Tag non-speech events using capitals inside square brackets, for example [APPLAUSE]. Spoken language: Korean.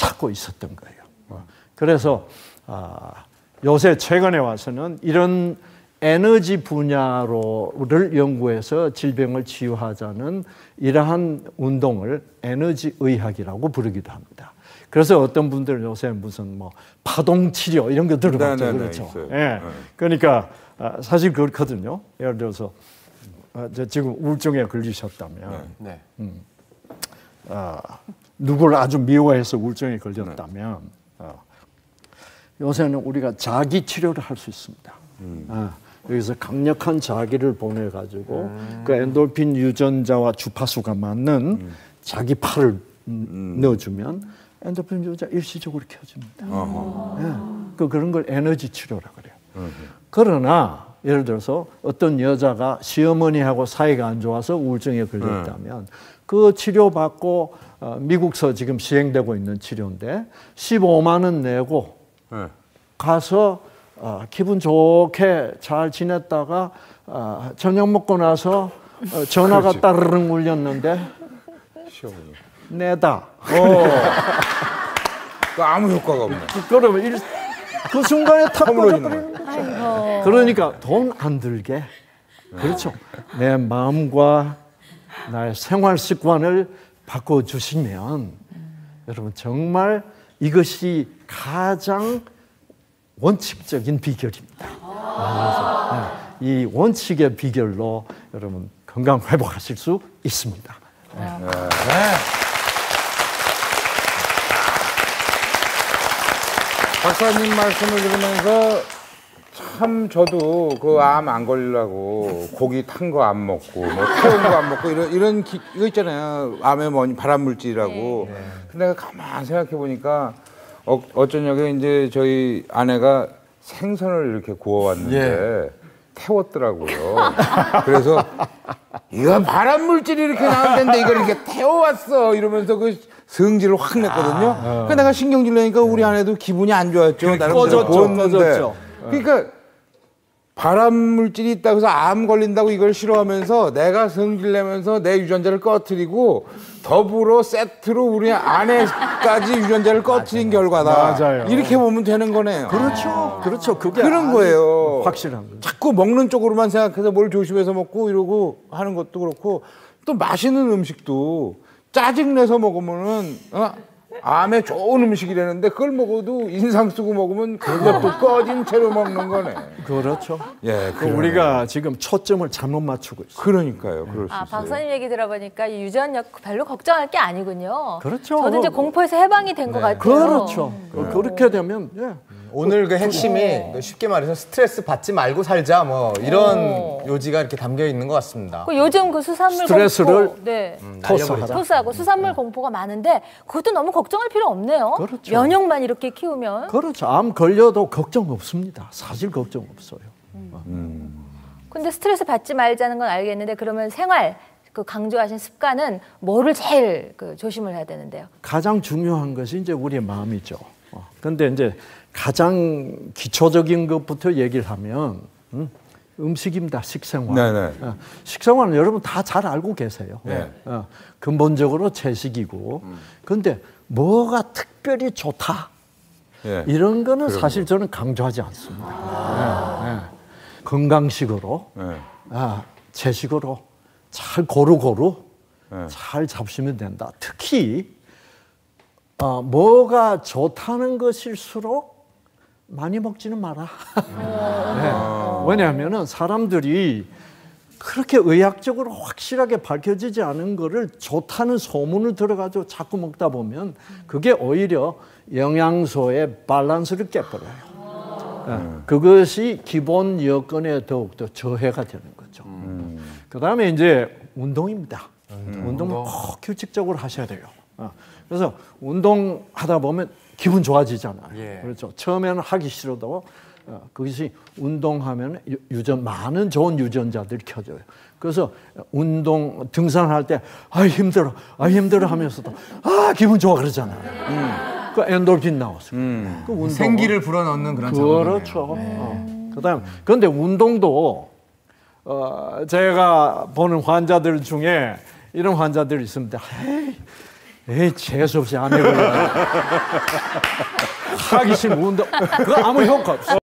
찾고 있었던 거예요. 어. 그래서 아, 요새 최근에 와서는 이런 에너지 분야로를 연구해서 질병을 치유하자는 이러한 운동을 에너지 의학이라고 부르기도 합니다. 그래서 어떤 분들은 요새 무슨 뭐 파동 치료 이런 거 들어봤죠, 네, 네, 네 그렇죠? 예. 네. 그러니까 아, 사실 그렇거든요. 예를 들어서 아, 지금 우울증에 걸리셨다면, 네. 음, 아, 누구를 아주 미워해서 우울증에 걸렸다면, 어, 요새는 우리가 자기 치료를 할 수 있습니다. 음. 아, 여기서 강력한 자기를 보내 가지고 음. 그 엔돌핀 유전자와 주파수가 맞는 음. 자기 팔을 음. 넣어주면 엔돌핀 유전자 일시적으로 켜집니다. 네. 그 그런 걸 에너지 치료라 그래요. 그러나 예를 들어서 어떤 여자가 시어머니하고 사이가 안 좋아서 우울증에 걸렸다면 그 치료받고 어, 미국서 지금 시행되고 있는 치료인데 15만 원 내고 네. 가서 어, 기분 좋게 잘 지냈다가 어, 저녁 먹고 나서 어, 전화가 그렇지. 따르릉 울렸는데 시어머니. 내다. 어. 그 아무 효과가 없네. 그러면 일, 그 순간에 탁 꺼져버리는 거죠. 그러니까 돈 안 들게. 그렇죠. 내 마음과 나의 생활 습관을 바꿔주시면 여러분 정말 이것이 가장 원칙적인 비결입니다. 아~ 네. 이 원칙의 비결로 여러분 건강 회복하실 수 있습니다. 네. 네. 박사님 말씀을 들으면서 참 저도 그 암 안 걸리려고 고기 탄 거 안 먹고 뭐 태운 거 안 먹고 이런 이런 기, 이거 있잖아요 암에 뭐니 발암 물질이라고. 네. 근데 내가 가만 생각해 보니까 어, 어쩐 적에 이제 저희 아내가 생선을 이렇게 구워왔는데 예. 태웠더라고요. 그래서 이건 발암 물질이 이렇게 나왔는데 이걸 이렇게 태워왔어 이러면서 그 성질을 확 냈거든요. 아, 어. 내가 신경질 내니까 우리 아내도 기분이 안 좋았죠. 나름 꺼졌죠. 꺼졌죠. 그러니까 발암 물질이 있다고 해서 암 걸린다고 이걸 싫어하면서 내가 성질 내면서 내 유전자를 꺼트리고 더불어 세트로 우리 아내까지 유전자를 꺼트린 결과다. 맞아요. 이렇게 보면 되는 거네요. 그렇죠. 그렇죠. 그게 그런 거예요. 확실한 거예요. 자꾸 먹는 쪽으로만 생각해서 뭘 조심해서 먹고 이러고 하는 것도 그렇고 또 맛있는 음식도 짜증내서 먹으면은 어? 암에 좋은 음식이라는데 그걸 먹어도 인상 쓰고 먹으면 그것도 꺼진 채로 먹는 거네. 그렇죠. 예, 그 우리가 지금 초점을 잘못 맞추고 있어요. 그러니까요. 그럴 아, 수 박사님 얘기 들어보니까 이 유전력 별로 걱정할 게 아니군요. 그렇죠. 저도 이제 공포에서 해방이 된것 네. 같아요. 그렇죠. 네. 그렇게 되면 예. 오늘 그 핵심이 그 쉽게 말해서 스트레스 받지 말고 살자 뭐 이런 오. 요지가 이렇게 담겨 있는 것 같습니다. 그 요즘 그 수산물 스트레스를 공포, 네. 음. 토스하고 수산물 음. 공포가 많은데 그것도 너무 걱정할 필요 없네요. 그렇죠. 면역만 이렇게 키우면 그렇죠. 암 걸려도 걱정 없습니다. 사실 걱정 없어요. 음. 음. 근데 스트레스 받지 말자는 건 알겠는데 그러면 생활 그 강조하신 습관은 뭐를 제일 그 조심을 해야 되는데요? 가장 중요한 것이 이제 우리의 마음이죠. 어. 근데 이제 가장 기초적인 것부터 얘기를 하면 음, 음식입니다. 식생활. 네네. 어, 식생활은 여러분 다 잘 알고 계세요. 네. 어, 근본적으로 채식이고. 음. 근데 뭐가 특별히 좋다. 네. 이런 거는 사실 저는 강조하지 않습니다. 아. 네, 네. 건강식으로, 네. 아, 채식으로 잘 고루고루 네. 잘 잡수면 된다. 특히 어, 뭐가 좋다는 것일수록 많이 먹지는 마라. [LAUGHS] 네. 왜냐하면 사람들이 그렇게 의학적으로 확실하게 밝혀지지 않은 거를 좋다는 소문을 들어가지고 자꾸 먹다 보면 그게 오히려 영양소의 밸런스를 깨버려요. 네. 그것이 기본 여건에 더욱더 저해가 되는 거죠. 음. 그 다음에 이제 운동입니다. 음. 운동은 꼭 규칙적으로 하셔야 돼요. 어. 그래서 운동하다 보면 기분 좋아지잖아요. 예. 그렇죠. 처음에는 하기 싫어도 어, 그것이 운동하면 유전 많은 좋은 유전자들이 켜져요. 그래서 운동 등산할 때 아 힘들어, 아 힘들어 하면서도 아 기분 좋아 그러잖아요. 음. 그 엔돌핀 나왔어요. 음. 그 운동 생기를 불어넣는 그런 그렇죠. 네. 어. 그다음 그런데 운동도 어, 제가 보는 환자들 중에 이런 환자들이 있습니다. 에이, 에이 재수 없이 안 해걸려. [LAUGHS] 하기 운동. 그거 아무 효과 없어.